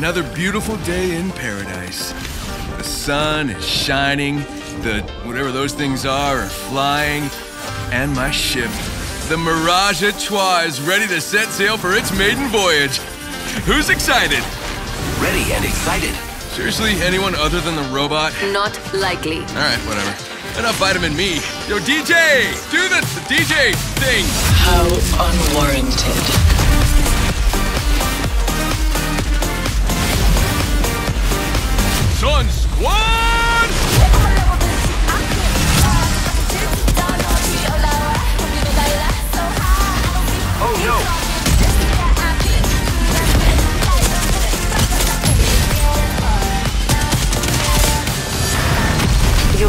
Another beautiful day in paradise. The sun is shining, the whatever those things are are flying, and my ship, the Mirage à Trois, is ready to set sail for its maiden voyage. Who's excited? Ready and excited. Seriously, anyone other than the robot? Not likely. Alright, whatever. Enough vitamin me. Yo, DJ! Do the, the DJ thing! How unwarranted.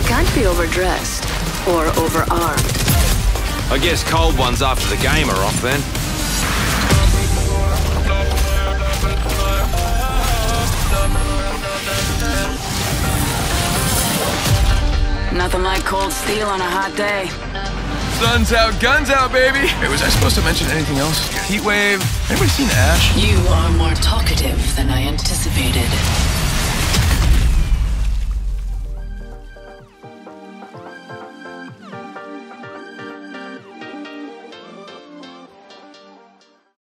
Can't be overdressed or overarmed. I guess cold ones after the game are off then. Nothing like cold steel on a hot day. Sun's out, guns out, baby! Hey, was I supposed to mention anything else? Heat wave? Anybody seen Ash? You are more talkative than I anticipated.